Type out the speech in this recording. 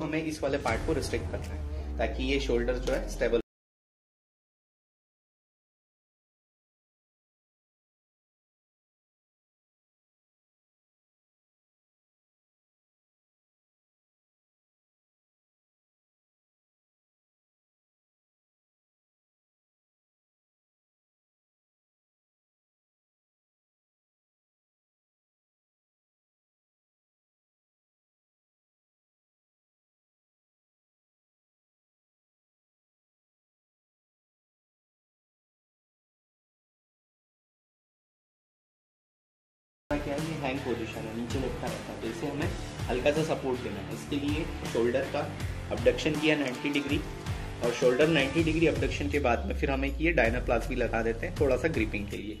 हमें इस वाले पार्ट को रिस्ट्रिक्ट करना है ताकि ये शोल्डर जो है स्टेबल क्या है ये हैंग पोजीशन है, नीचे लटका रहता है। तो इसे हमें हल्का सा सपोर्ट देना है। इसके लिए शोल्डर का अबडक्शन किया 90 डिग्री और शोल्डर 90 डिग्री अबडक्शन के बाद में फिर हमें किए डायनाप्लास भी लगा देते हैं, थोड़ा सा ग्रिपिंग के लिए।